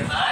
Goodbye.